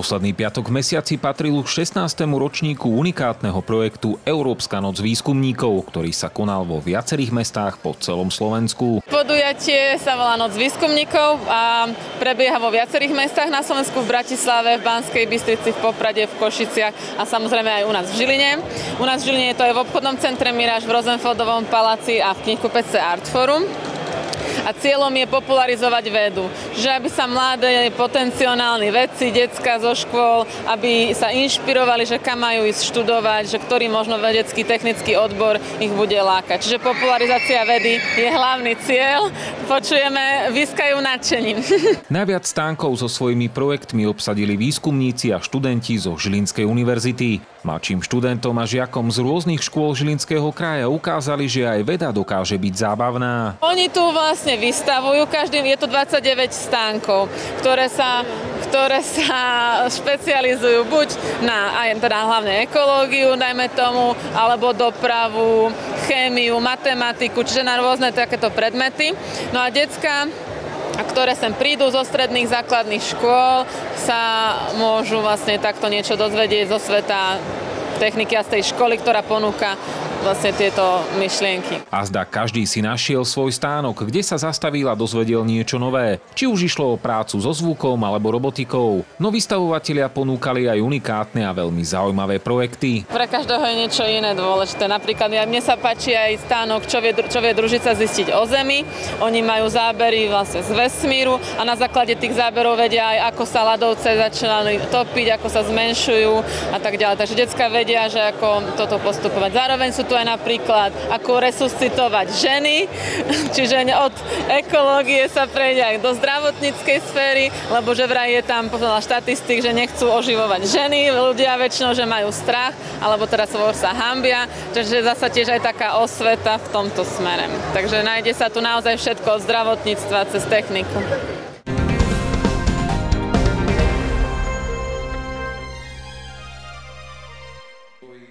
Posledný piatok v mesiaci patril už 16. ročníku unikátneho projektu Európska noc výskumníkov, ktorý sa konal vo viacerých mestách po celom Slovensku. Podujatie sa volá Noc výskumníkov a prebieha vo viacerých mestách na Slovensku, v Bratislave, v Banskej Bystrici, v Poprade, v Košiciach a samozrejme aj u nás v Žiline. U nás v Žiline to je v obchodnom centre Miráž, v Rosenfeldovom paláci a v knihkupectve Artforum a cieľom je popularizovať vedu. Že aby sa mladé potenciálni vedci, decka zo škôl, aby sa inšpirovali, že kam majú ísť študovať, že ktorý možno vedecký technický odbor ich bude lákať. Čiže popularizácia vedy je hlavný cieľ. Počujeme, vyskajú nadšením. Najviac stánkov so svojimi projektmi obsadili výskumníci a študenti zo Žilinskej univerzity. Mladším študentom a žiakom z rôznych škôl Žilinského kraja ukázali, že aj veda dokáže byť zábavná. Oni tu vlastne vystavujú, každý, je to 29 stánkov, ktoré sa ktoré sa špecializujú buď na aj teda hlavne ekológiu, dajme tomu, alebo dopravu, chémiu, matematiku, čiže na rôzne takéto predmety. No a decka ktoré sem prídu zo stredných základných škôl, sa môžu vlastne takto niečo dozvedieť zo sveta techniky a z tej školy, ktorá ponúka vlastne tieto myšlienky. A zdá každý si našiel svoj stánok, kde sa zastavil a dozvedel niečo nové. Či už išlo o prácu so zvukom alebo robotikou. No vystavovatelia ponúkali aj unikátne a veľmi zaujímavé projekty. Pre každého je niečo iné dôležité. Napríklad ja, mne sa páči aj stánok, čo vie, čo vie družica zistiť o Zemi. Oni majú zábery vlastne z vesmíru a na základe tých záberov vedia aj, ako sa ľadovce začínali topiť, ako sa zmenšujú a tak ďalej. Takže detská vedia, že ako toto postupovať. Zároveň sú tu aj napríklad, ako resuscitovať ženy, čiže od ekológie sa prejde aj do zdravotníckej sféry, lebo že vraj je tam povedala štatistik, že nechcú oživovať ženy, ľudia väčšinou, že majú strach, alebo teraz skôr sa hambia, čiže zasa tiež aj taká osveta v tomto smere. Takže nájde sa tu naozaj všetko od zdravotníctva cez techniku.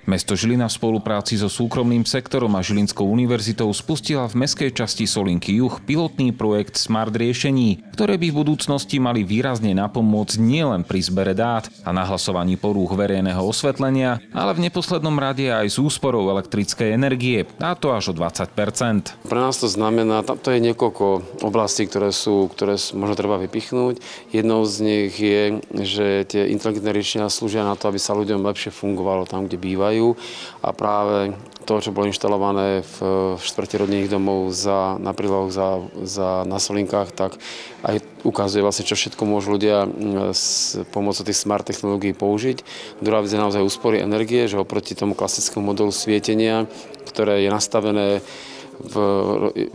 Mesto Žilina v spolupráci so súkromným sektorom a Žilinskou univerzitou spustila v meskej časti Solinky Juh pilotný projekt Smart riešení, ktoré by v budúcnosti mali výrazne napomôcť nielen pri zbere dát a nahlasovaní porúch verejného osvetlenia, ale v neposlednom rade aj s úsporou elektrickej energie, a to až o 20% Pre nás to znamená, to je niekoľko oblastí, ktoré sú, ktoré možno treba vypichnúť. Jednou z nich je, že tie inteligentné riešenia slúžia na to, aby sa ľuďom lepšie fungovalo tam, kde bývajú majú a práve to, čo bolo inštalované v, štvrte rodinných domov za, na prílohoch za, za, na Solinkách, tak aj ukazuje vlastne, čo všetko môžu ľudia s pomocou tých smart technológií použiť. Druhá vec je naozaj úspory energie, že oproti tomu klasickému modelu svietenia, ktoré je nastavené v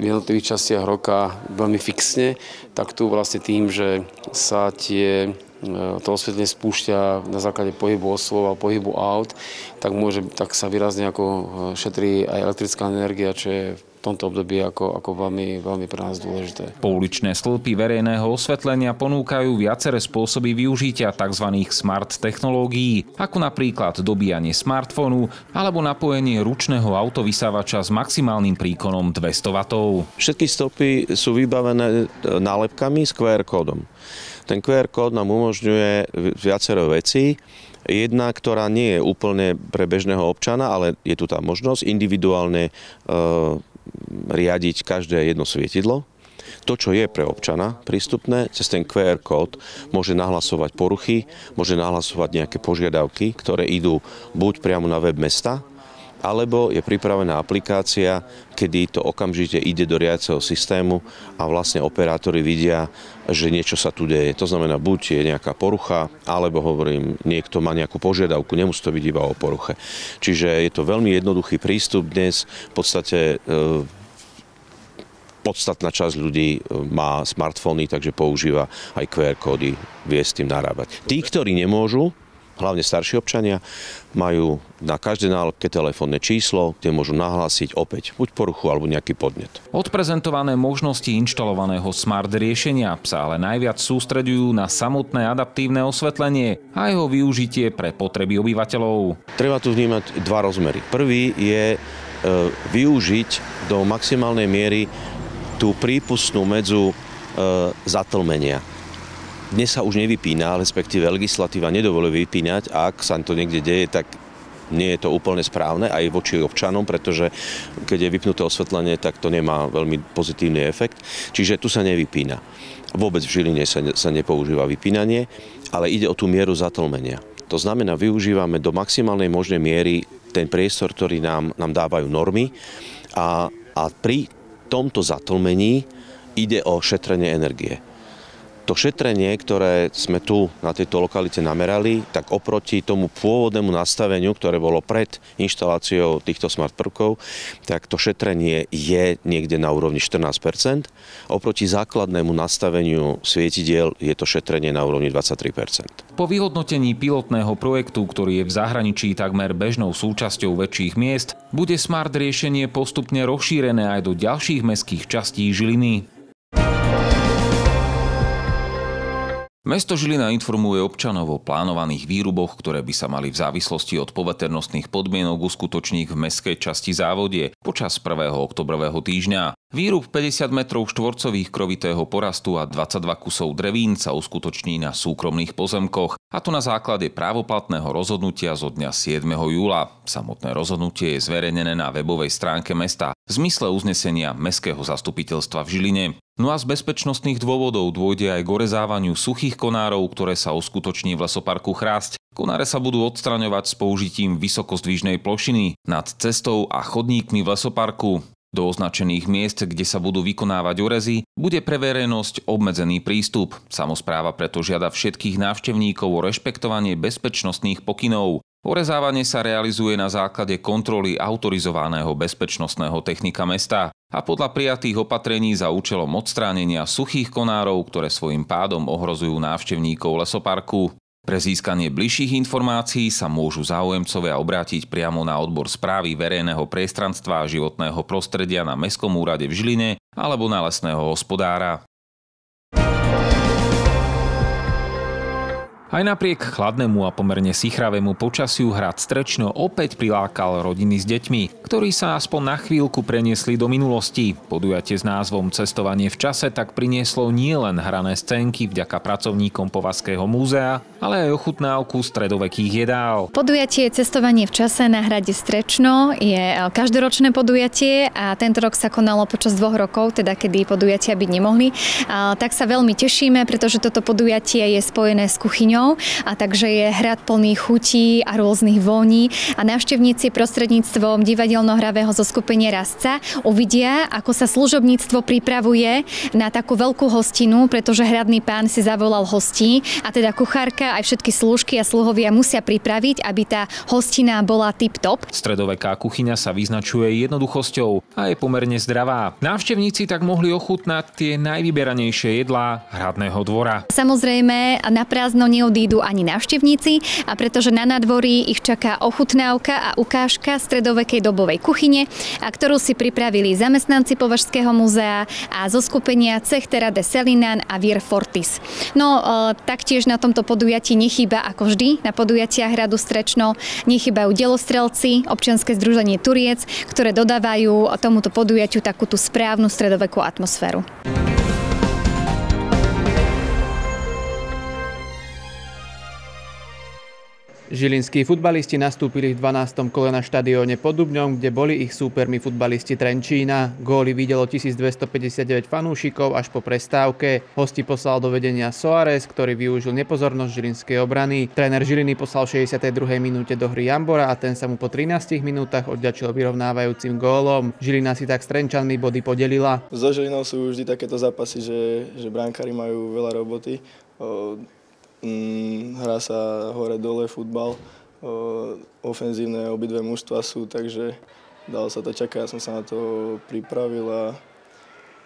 jednotlivých častiach roka veľmi fixne, tak tu vlastne tým, že sa tie to osvetlenie spúšťa na základe pohybu oslov a pohybu aut, tak, môže, tak sa výrazne ako e, šetrí aj elektrická energia, čo je tomto období ako, ako veľmi, veľmi pre nás dôležité. Pouličné stĺpy verejného osvetlenia ponúkajú viaceré spôsoby využitia tzv. smart technológií, ako napríklad dobíjanie smartfónu alebo napojenie ručného autovysávača s maximálnym príkonom 200 W. Všetky stĺpy sú vybavené nálepkami s QR kódom. Ten QR kód nám umožňuje viacero vecí. Jedna, ktorá nie je úplne pre bežného občana, ale je tu tá možnosť individuálne e, riadiť každé jedno svietidlo. To, čo je pre občana prístupné, cez ten QR kód môže nahlasovať poruchy, môže nahlasovať nejaké požiadavky, ktoré idú buď priamo na web mesta, alebo je pripravená aplikácia, kedy to okamžite ide do riaceho systému a vlastne operátori vidia, že niečo sa tu deje. To znamená, buď je nejaká porucha, alebo hovorím, niekto má nejakú požiadavku, nemusí to byť iba o poruche. Čiže je to veľmi jednoduchý prístup dnes. V podstate e, podstatná časť ľudí e, má smartfóny, takže používa aj QR kódy, vie s tým narábať. Tí, ktorí nemôžu, hlavne starší občania, majú na každé nálepke telefónne číslo, kde môžu nahlásiť opäť buď poruchu alebo nejaký podnet. Odprezentované možnosti inštalovaného smart riešenia sa ale najviac sústredujú na samotné adaptívne osvetlenie a jeho využitie pre potreby obyvateľov. Treba tu vnímať dva rozmery. Prvý je e, využiť do maximálnej miery tú prípustnú medzu e, zatlmenia Dnes sa už nevypína, respektíve legislatíva nedovoluje vypínať. Ak sa to niekde deje, tak nie je to úplne správne aj voči občanom, pretože keď je vypnuté osvetlenie, tak to nemá veľmi pozitívny efekt. Čiže tu sa nevypína. Vôbec v Žiline sa, sa nepoužíva vypínanie, ale ide o tú mieru zatlmenia. To znamená, využívame do maximálnej možnej miery ten priestor, ktorý nám, nám dávajú normy a, a pri tomto zatlmení ide o šetrenie energie. To šetrenie, ktoré sme tu na tejto lokalite namerali, tak oproti tomu pôvodnému nastaveniu, ktoré bolo pred inštaláciou týchto smart prvkov, tak to šetrenie je niekde na úrovni 14% Oproti základnému nastaveniu svietidiel je to šetrenie na úrovni 23% Po vyhodnotení pilotného projektu, ktorý je v zahraničí takmer bežnou súčasťou väčších miest, bude smart riešenie postupne rozšírené aj do ďalších mestských častí Žiliny. Mesto Žilina informuje občanov o plánovaných výruboch, ktoré by sa mali v závislosti od poveternostných podmienok uskutočniť v mestskej časti závodie počas 1. oktobrového týždňa. Výrub 50 metrov štvorcových krovitého porastu a 22 kusov drevín sa uskutoční na súkromných pozemkoch, a to na základe právoplatného rozhodnutia zo dňa 7. júla. Samotné rozhodnutie je zverejnené na webovej stránke mesta v zmysle uznesenia Mestského zastupiteľstva v Žiline. No a z bezpečnostných dôvodov dôjde aj k orezávaniu suchých konárov, ktoré sa uskutoční v lesoparku Chrásť. Konáre sa budú odstraňovať s použitím vysokozdvižnej plošiny nad cestou a chodníkmi v lesoparku. Do označených miest, kde sa budú vykonávať orezy, bude pre verejnosť obmedzený prístup. Samozpráva preto žiada všetkých návštevníkov o rešpektovanie bezpečnostných pokynov. Orezávanie sa realizuje na základe kontroly autorizovaného bezpečnostného technika mesta a podľa prijatých opatrení za účelom odstránenia suchých konárov, ktoré svojim pádom ohrozujú návštevníkov lesoparku. Pre získanie bližších informácií sa môžu záujemcovia obrátiť priamo na odbor správy verejného priestranstva a životného prostredia na Mestskom úrade v Žiline alebo na lesného hospodára. Aj napriek chladnému a pomerne sichravému počasiu hrad Strečno opäť prilákal rodiny s deťmi, ktorí sa aspoň na chvíľku preniesli do minulosti. Podujatie s názvom Cestovanie v čase tak prinieslo nielen hrané scénky vďaka pracovníkom Povazského múzea, ale aj ochutnávku stredovekých jedál. Podujatie Cestovanie v čase na hrade Strečno je každoročné podujatie a tento rok sa konalo počas dvoch rokov, teda kedy podujatia byť nemohli. Tak sa veľmi tešíme, pretože toto podujatie je spojené s kuchyňou a takže je hrad plný chutí a rôznych voní a návštevníci prostredníctvom divadelno-hravého zoskupenia Rastca uvidia, ako sa služobníctvo pripravuje na takú veľkú hostinu, pretože hradný pán si zavolal hostí a teda kuchárka aj všetky služky a sluhovia musia pripraviť, aby tá hostina bola tip-top. Stredoveká kuchyňa sa vyznačuje jednoduchosťou a je pomerne zdravá. Návštevníci tak mohli ochutnať tie najvyberanejšie jedlá hradného dvora. Samozrejme, na prázdno neodídu neodídu ani návštevníci a pretože na nadvorí ich čaká ochutnávka a ukážka stredovekej dobovej kuchyne, a ktorú si pripravili zamestnanci Považského múzea a zo skupenia Cechtera de Selinan a Vir Fortis. No, e, taktiež na tomto podujatí nechýba ako vždy na podujatiach Hradu Strečno, nechýbajú delostrelci, občianske združenie Turiec, ktoré dodávajú tomuto podujatiu takú tú správnu stredovekú atmosféru. Žilinskí futbalisti nastúpili v 12. kole na štadióne pod Dubňom, kde boli ich súpermi futbalisti Trenčína. Góly videlo 1259 fanúšikov až po prestávke. Hosti poslal do vedenia Soares, ktorý využil nepozornosť žilinskej obrany. Tréner Žiliny poslal v 62. minúte do hry Jambora a ten sa mu po 13 minútach odďačil vyrovnávajúcim gólom. Žilina si tak s Trenčanmi body podelila. So Žilinou sú vždy takéto zápasy, že, že bránkári majú veľa roboty Mm, hrá sa hore-dole futbal, ofenzívne obidve mužstva sú, takže dalo sa to čakať, ja som sa na to pripravil a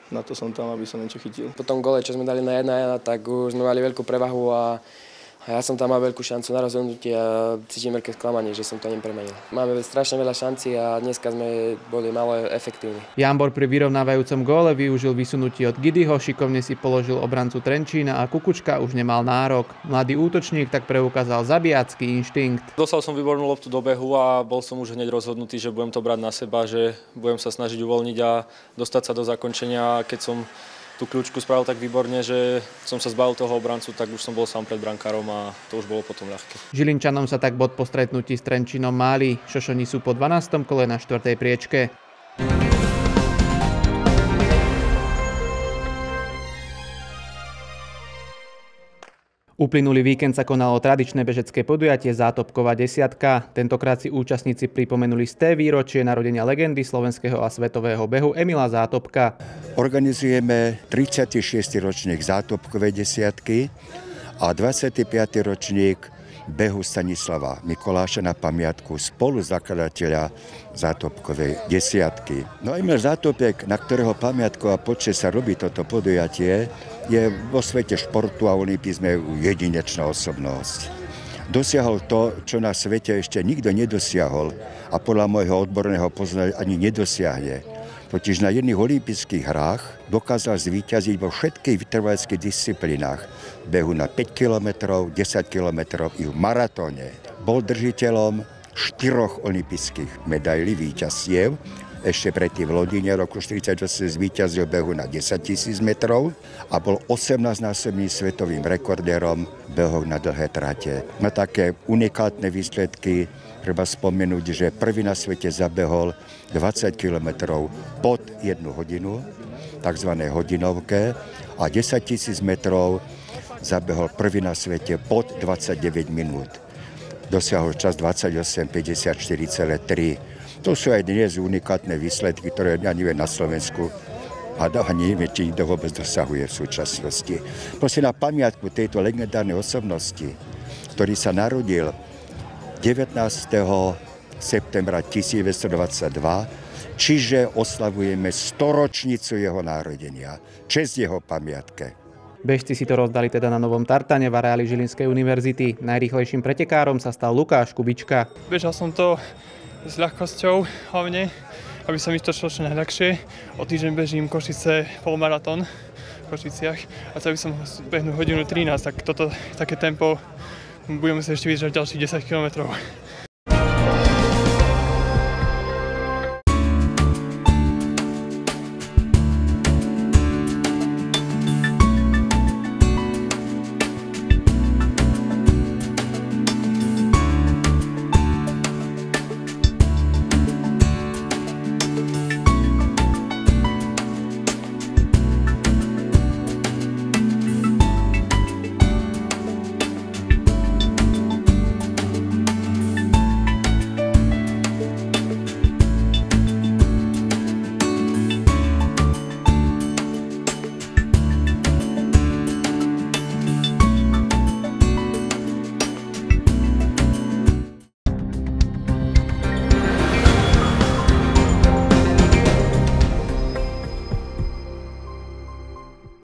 na to som tam, aby som niečo chytil. Po tom gole, čo sme dali na 1-1, tak už sme mali veľkú prevahu a ja som tam mal veľkú šancu na rozhodnutie a cítim veľké sklamanie, že som to nepremenil. Máme strašne veľa šancí a dneska sme boli malo efektívni. Jambor pri vyrovnávajúcom góle využil vysunutie od Gidyho, šikovne si položil obrancu Trenčína a Kukučka už nemal nárok. Mladý útočník tak preukázal zabijacký inštinkt. Dostal som výbornú loptu do behu a bol som už hneď rozhodnutý, že budem to brať na seba, že budem sa snažiť uvoľniť a dostať sa do zakončenia. Keď som tú kľúčku spravil tak výborne, že som sa zbavil toho obrancu, tak už som bol sám pred brankárom a to už bolo potom ľahké. Žilinčanom sa tak bod po stretnutí s Trenčinom máli. Šošoni sú po 12. kole na 4. priečke. Uplynulý víkend sa konalo tradičné bežecké podujatie Zátopková desiatka. Tentokrát si účastníci pripomenuli z výročie narodenia legendy slovenského a svetového behu Emila Zátopka. Organizujeme 36. ročník Zátopkovej desiatky a 25. ročník behu Stanislava Mikoláša na pamiatku spoluzakladateľa Zátopkovej desiatky. No Emil Zátopek, na ktorého pamiatku a počet sa robí toto podujatie, je vo svete športu a olimpizme jedinečná osobnosť. Dosiahol to, čo na svete ešte nikto nedosiahol a podľa môjho odborného poznania ani nedosiahne. Totiž na jedných olympijských hrách dokázal zvíťaziť vo všetkých vytrvaleckých disciplínach. Behu na 5 km, 10 km i v maratóne. Bol držiteľom štyroch olympijských medailí víťazstiev ešte predtým v Londýne roku 1948 zvíťazil behu na 10 tisíc metrov a bol 18-násobným svetovým rekordérom behov na dlhé trate. Má také unikátne výsledky, treba spomenúť, že prvý na svete zabehol 20 kilometrov pod jednu hodinu, tzv. hodinovke, a 10 tisíc metrov zabehol prvý na svete pod 29 minút. Dosiahol čas 28,54,3 to sú aj dnes unikátne výsledky, ktoré ja na Slovensku a neviem, či nikto vôbec dosahuje v súčasnosti. Proste na pamiatku tejto legendárnej osobnosti, ktorý sa narodil 19. septembra 1922, čiže oslavujeme storočnicu jeho narodenia. Čest jeho pamiatke. Bežci si to rozdali teda na novom tartane v areáli Žilinskej univerzity. Najrýchlejším pretekárom sa stal Lukáš Kubička. Bežal som to s ľahkosťou hlavne, aby sa mi to šlo čo najľahšie. O týždeň bežím Košice polmaratón v Košiciach a chcel by som behnúť hodinu 13, tak toto také tempo budeme sa ešte vydržať ďalších 10 km.